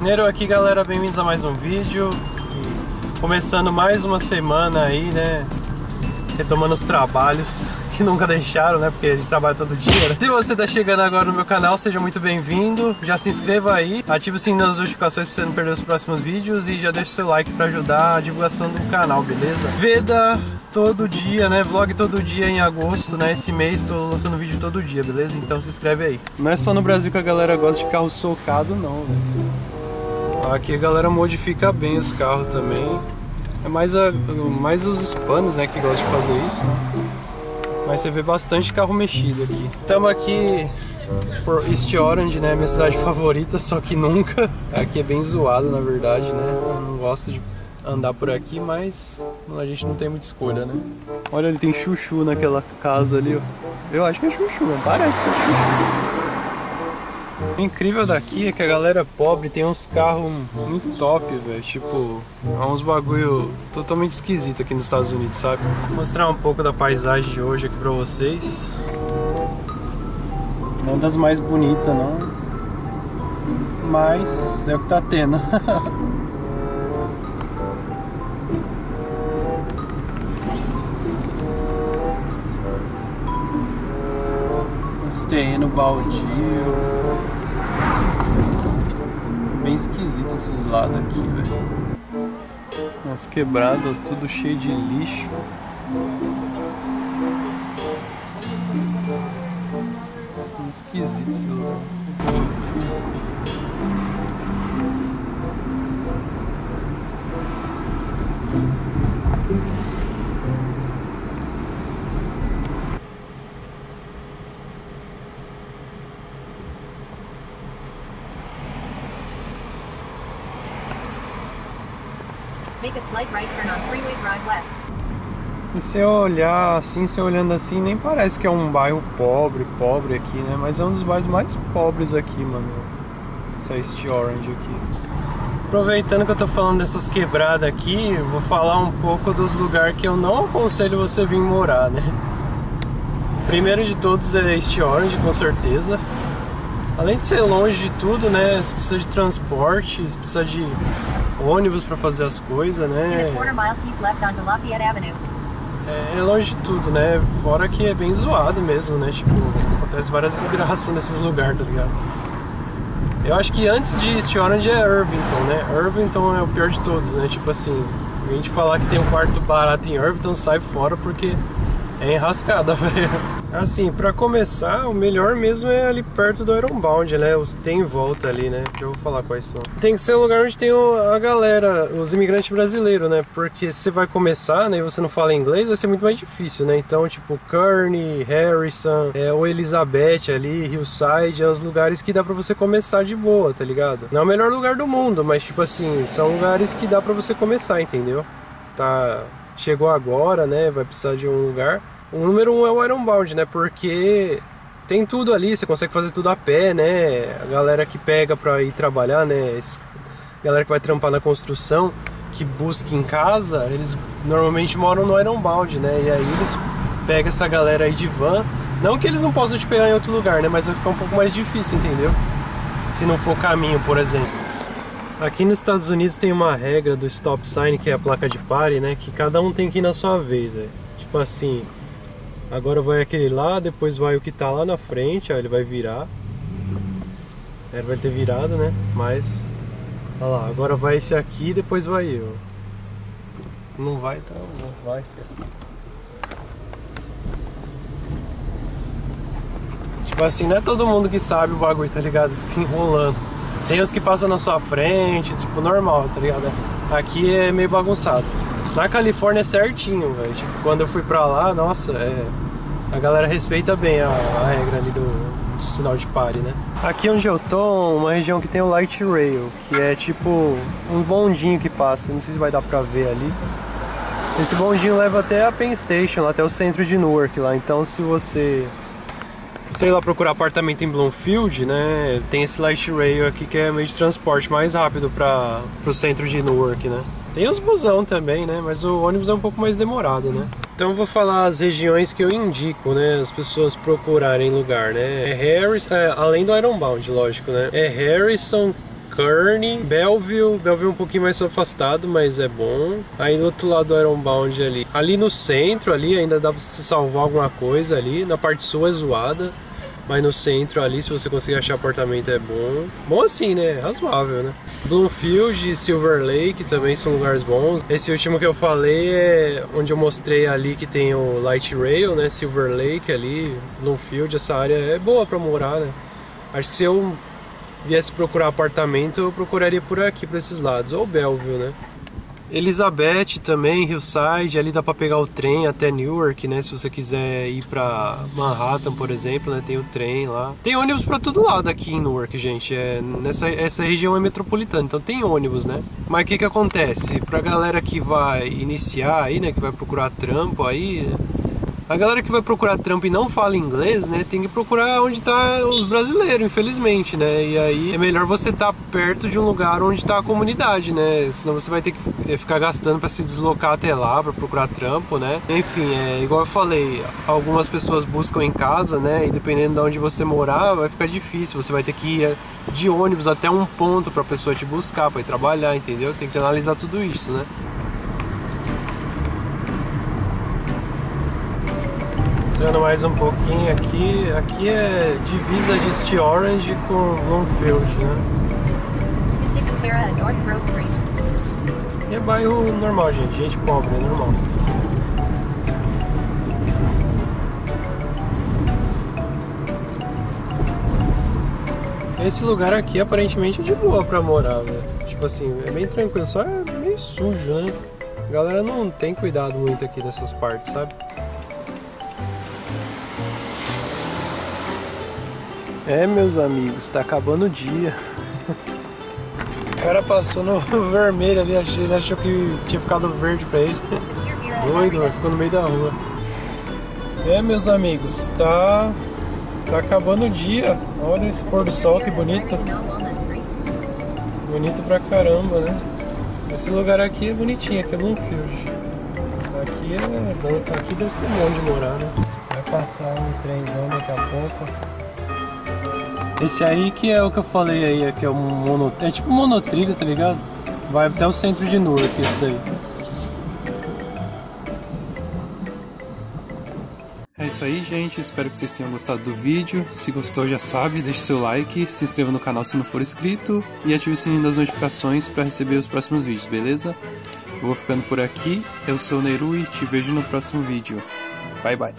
Nero aqui galera, bem-vindos a mais um vídeo Começando mais uma semana aí, né Retomando os trabalhos que nunca deixaram, né? Porque a gente trabalha todo dia. Né? Se você tá chegando agora no meu canal, seja muito bem-vindo. Já se inscreva aí, ative o sininho das notificações pra você não perder os próximos vídeos e já deixa o seu like pra ajudar a divulgação do canal, beleza? Veda todo dia, né? Vlog todo dia em agosto, né? Esse mês tô lançando vídeo todo dia, beleza? Então se inscreve aí. Não é só no Brasil que a galera gosta de carro socado, não, velho. Aqui a galera modifica bem os carros também. É mais, a, mais os hispanos, né, que gostam de fazer isso. Mas você vê bastante carro mexido aqui. Estamos aqui por East Orange, né? Minha cidade favorita, só que nunca. Aqui é bem zoado, na verdade, né? Eu não gosto de andar por aqui, mas a gente não tem muita escolha, né? Olha, ele tem chuchu naquela casa ali, ó. Eu acho que é chuchu, parece que é chuchu. O incrível daqui é que a galera pobre tem uns carros muito top, velho. Tipo, é uns bagulho totalmente esquisito aqui nos Estados Unidos, sabe? Vou mostrar um pouco da paisagem de hoje aqui pra vocês. Não das mais bonitas, não. Mas é o que tá tendo. Os terrenos baldio bem esquisito esses lados aqui, velho. Umas quebradas, tudo cheio de lixo. Esquisito esse lugar. E se eu olhar assim, se olhando assim, nem parece que é um bairro pobre, pobre aqui, né? Mas é um dos bairros mais pobres aqui, mano. Essa East Orange aqui. Aproveitando que eu tô falando dessas quebradas aqui, vou falar um pouco dos lugares que eu não aconselho você vir morar, né? Primeiro de todos é East Orange, com certeza. Além de ser longe de tudo, né? Você precisa de transporte, você precisa de ônibus para fazer as coisas, né? É, é longe de tudo, né? Fora que é bem zoado mesmo, né? Tipo, acontece várias desgraças nesses lugares, tá ligado? Eu acho que antes de East Orange é Irvington, né? Irvington é o pior de todos, né? Tipo assim, a gente falar que tem um quarto barato em Irvington, sai fora porque é enrascada, velho. Assim, para começar, o melhor mesmo é ali perto do Ironbound, né? Os que tem em volta ali, né? Que eu vou falar quais são. Tem que ser um lugar onde tem a galera, os imigrantes brasileiros, né? Porque se você vai começar, né, e você não fala inglês, vai ser muito mais difícil, né? Então, tipo, Kearney, Harrison, é, ou Elizabeth ali, Hillside, é os lugares que dá pra você começar de boa, tá ligado? Não é o melhor lugar do mundo, mas, tipo assim, são lugares que dá pra você começar, entendeu? Tá... Chegou agora, né? Vai precisar de um lugar o número um é o Ironbound, né? Porque tem tudo ali, você consegue fazer tudo a pé, né? A galera que pega pra ir trabalhar, né? Galera que vai trampar na construção, que busca em casa, eles normalmente moram no Ironbound, né? E aí eles pegam essa galera aí de van. Não que eles não possam te pegar em outro lugar, né? Mas vai ficar um pouco mais difícil, entendeu? Se não for caminho, por exemplo. Aqui nos Estados Unidos tem uma regra do stop sign, que é a placa de pare, né? Que cada um tem que ir na sua vez. Tipo assim, Agora vai aquele lá, depois vai o que tá lá na frente, ó, ele vai virar. Ele vai ter virado, né? Mas, olha lá, agora vai esse aqui, depois vai eu. Não vai, tá? Não vai. Tipo assim, não é todo mundo que sabe o bagulho, tá ligado? Fica enrolando. Tem os que passam na sua frente, tipo, normal, tá ligado? Aqui é meio bagunçado. Na Califórnia é certinho, velho. Tipo, quando eu fui pra lá, nossa, é. A galera respeita bem a, a regra ali do, do, sinal de pare, né? Aqui onde eu tô, uma região que tem o light rail, que é tipo um bondinho que passa, não sei se vai dar pra ver ali. Esse bondinho leva até a Penn Station, até o centro de Newark lá. Então se você sei lá procurar apartamento em Bloomfield, né, tem esse light rail aqui que é meio de transporte mais rápido para o centro de Newark, né. Tem os busão também, né? Mas o ônibus é um pouco mais demorado, né? Então vou falar as regiões que eu indico, né? As pessoas procurarem lugar, né? É Harris, é, além do Ironbound, lógico, né? É Harrison, Kearney, Belleville, Belleville um pouquinho mais afastado, mas é bom. Aí do outro lado do Ironbound ali. Ali no centro, ali ainda dá pra se salvar alguma coisa ali. Na parte sul é zoada. Mas no centro ali, se você conseguir achar apartamento, é bom. Bom assim, né? Razoável, né? Bloomfield e Silver Lake também são lugares bons. Esse último que eu falei é onde eu mostrei ali que tem o Light Rail, né? Silver Lake ali, Bloomfield, essa área é boa para morar, né? Acho que se eu viesse procurar apartamento, eu procuraria por aqui, para esses lados. Ou Belleville, né? Elizabeth também, Hillside, ali dá para pegar o trem até Newark, né? Se você quiser ir para Manhattan, por exemplo, né? Tem o trem lá. Tem ônibus para todo lado aqui em Newark, gente. É, nessa essa região é metropolitana, então tem ônibus, né? Mas o que que acontece? Pra galera que vai iniciar aí, né? Que vai procurar trampo aí, a galera que vai procurar trampo e não fala inglês, né, tem que procurar onde tá os brasileiros, infelizmente, né? E aí é melhor você estar tá perto de um lugar onde tá a comunidade, né? Senão você vai ter que eh, ficar gastando para se deslocar até lá para procurar trampo, né? Enfim, é igual eu falei, algumas pessoas buscam em casa, né? E dependendo de onde você morar, vai ficar difícil. Você vai ter que ir eh, de ônibus até um ponto para a pessoa te buscar para ir trabalhar, entendeu? Tem que analisar tudo isso, né? Mostrando mais um pouquinho aqui. Aqui é divisa de East Orange com Bloomfield, né? E é bairro normal, gente. Gente pobre, é normal. Esse lugar aqui aparentemente é de boa pra morar, velho. Tipo assim, é bem tranquilo, só é meio sujo, né? A galera não tem cuidado muito aqui dessas partes, sabe? É, meus amigos, tá acabando o dia. O cara passou no vermelho ali, ele achou que tinha ficado verde pra ele. Doido, ficou no meio da rua. É, meus amigos, tá, tá acabando o dia. Olha esse pôr do sol, que bonito. Bonito pra caramba, né? Esse lugar aqui é bonitinho, aqui é Bloomfield. Aqui é bom, aqui deve ser bom de morar, né? Vai passar um trenzão daqui a pouco. Esse aí que é o que eu falei aí, que é, um mono, é tipo monotrilho, tá ligado? Vai até o centro de Newark esse daí. É isso aí, gente. Espero que vocês tenham gostado do vídeo. Se gostou, já sabe, deixe seu like, se inscreva no canal se não for inscrito e ative o sininho das notificações para receber os próximos vídeos, beleza? Eu vou ficando por aqui. Eu sou o Neru e te vejo no próximo vídeo. Bye, bye.